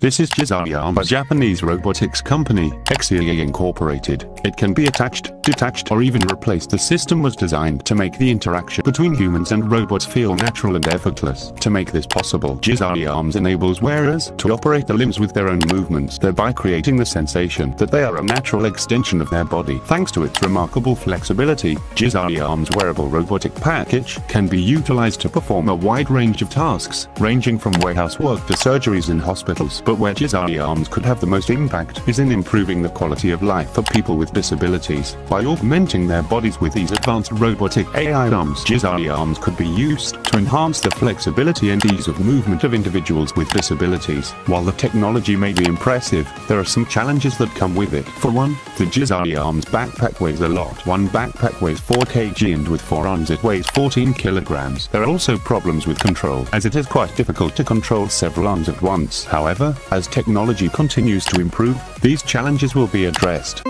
This is Jizai Arm, a Japanese robotics company, Exiii Incorporated. It can be attached, detached or even replaced. The system was designed to make the interaction between humans and robots feel natural and effortless. To make this possible, Jizai Arms enables wearers to operate the limbs with their own movements, thereby creating the sensation that they are a natural extension of their body. Thanks to its remarkable flexibility, Jizai Arms wearable robotic package can be utilized to perform a wide range of tasks, ranging from warehouse work to surgeries in hospitals but where Jizai Arms could have the most impact is in improving the quality of life for people with disabilities. By augmenting their bodies with these advanced robotic AI arms, Jizai Arms could be used to enhance the flexibility and ease of movement of individuals with disabilities. While the technology may be impressive, there are some challenges that come with it. For one, the Jizai Arms backpack weighs a lot. One backpack weighs 4 kg and with four arms it weighs 14 kilograms. There are also problems with control, as it is quite difficult to control several arms at once. However, as technology continues to improve, these challenges will be addressed.